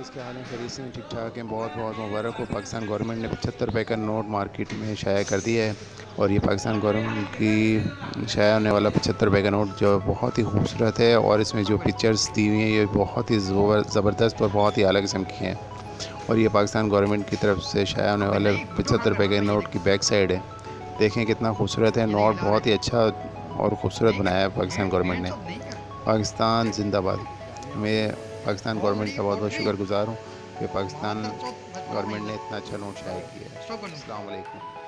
इसके हाल में खरीद से ठीक ठाक हैं। बहुत बहुत मुबारक हो। पाकिस्तान गवर्नमेंट ने पचहत्तर रुपये का नोट मार्केट में शाया कर दिया है और ये पाकिस्तान गवर्नमेंट की शाया होने वाला पचहत्तर रुपये का नोट जो बहुत ही खूबसूरत है और इसमें जो पिक्चर्स दी हुई हैं, ये बहुत ही ज़बरदस्त और बहुत ही अलग किस्म की हैं। और ये पाकिस्तान गवर्नमेंट की तरफ़ से शाया होने वाले पचहत्तर रुपये के नोट की बैक साइड है। देखें कितना खूबसूरत है। नोट बहुत ही अच्छा और ख़ूबसूरत बनाया है पाकिस्तान गवर्नमेंट ने। पाकिस्तान जिंदाबाद। मैं पाकिस्तान गवर्नमेंट का बहुत बहुत शुक्रगुजार हूँ कि पाकिस्तान गवर्नमेंट ने इतना अच्छा नोट शायद किया है। अल्लाम